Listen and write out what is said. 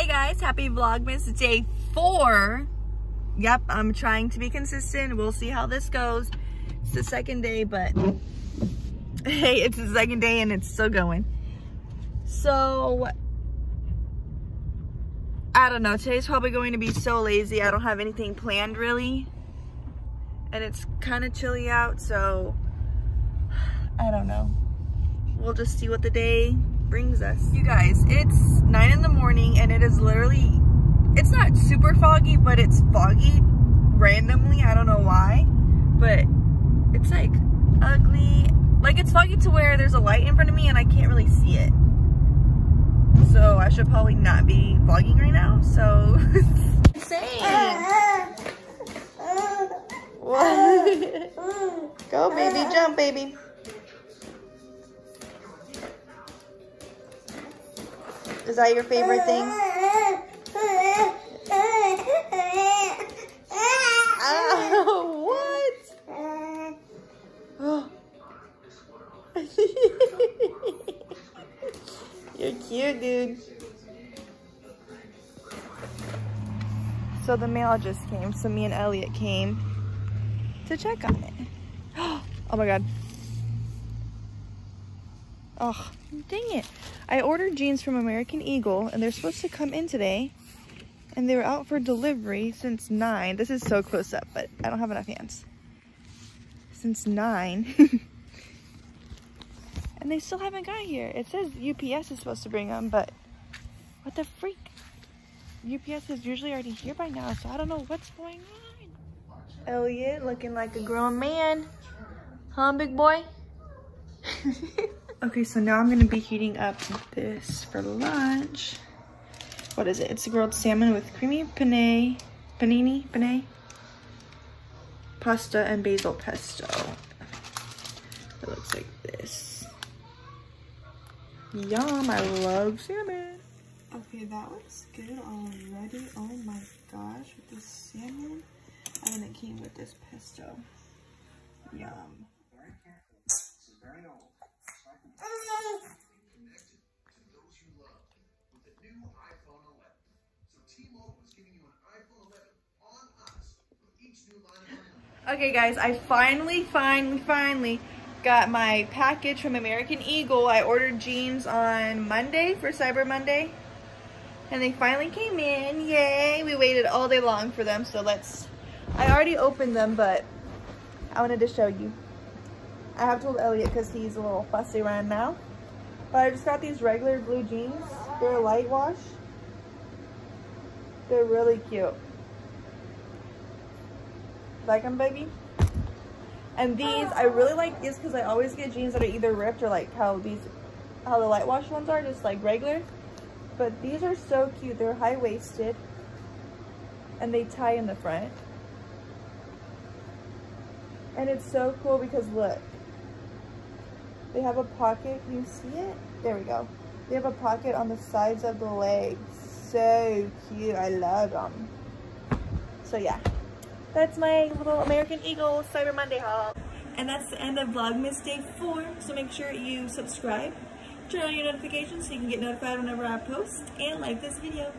Hey guys, happy Vlogmas day four. Yep, I'm trying to be consistent. We'll see how this goes. It's the second day, but hey, it's the second day and it's still going. So, I don't know. Today's probably going to be so lazy. I don't have anything planned really. And it's kind of chilly out, so I don't know. We'll just see what the day brings us. You guys, it's nine in the morning and it is literally, it's not super foggy, but it's foggy randomly. I don't know why, but it's like ugly. Like it's foggy to where there's a light in front of me and I can't really see it. So I should probably not be vlogging right now. So? Go baby, jump baby. Is that your favorite thing? Oh, what? You're cute, dude. So the mail just came, so me and Elliot came to check on it. Oh my god. Oh, dang it. I ordered jeans from American Eagle and they're supposed to come in today. And they were out for delivery since 9. This is so close up, but I don't have enough hands. Since 9. and they still haven't got here. It says UPS is supposed to bring them, but what the freak? UPS is usually already here by now, so I don't know what's going on. Elliot looking like a grown man. Huh, big boy? Okay, so now I'm gonna be heating up this for lunch. What is it? It's grilled salmon with creamy penne, panini, penne, pasta, and basil pesto. It looks like this. Yum, I love salmon. Okay, that looks good already. Oh my gosh, with this salmon. And then it came with this pesto. Yum. Okay guys, I finally, finally, finally got my package from American Eagle. I ordered jeans on Monday for Cyber Monday. And they finally came in, yay! We waited all day long for them, so let's... I already opened them, but I wanted to show you. I have told Elliot because he's a little fussy right now. But I just got these regular blue jeans. They're light wash. They're really cute. Like them, baby? And these, I really like these because I always get jeans that are either ripped or like how these, how the light wash ones are, just like regular. But these are so cute. They're high-waisted. And they tie in the front. And it's so cool because look. They have a pocket. Can you see it? There we go. They have a pocket on the sides of the legs. So cute. I love them. So yeah. That's my little American Eagle Cyber Monday haul. And that's the end of Vlogmas Day 4. So make sure you subscribe, turn on your notifications so you can get notified whenever I post, and like this video.